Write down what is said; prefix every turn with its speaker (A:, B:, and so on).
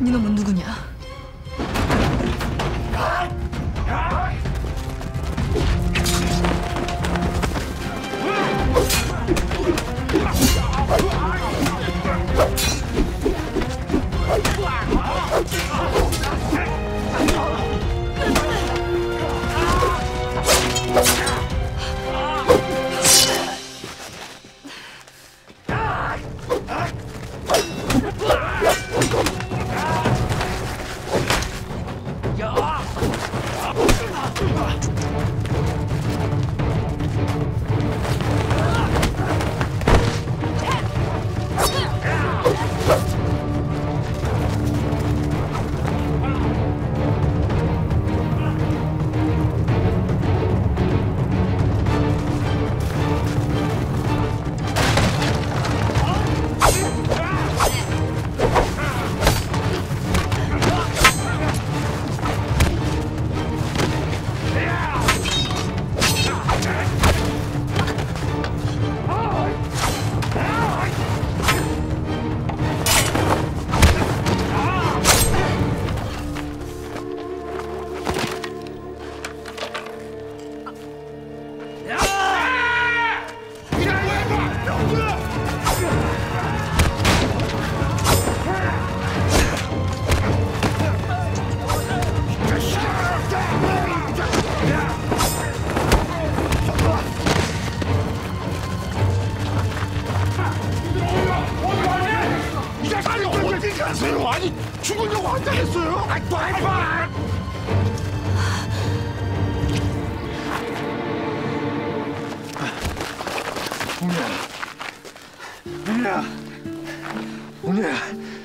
A: 이놈은 누구냐?
B: 아니 죽으려고 한다했어요? 아이 또 해봐. 웅이야, 웅이야, 웅이야.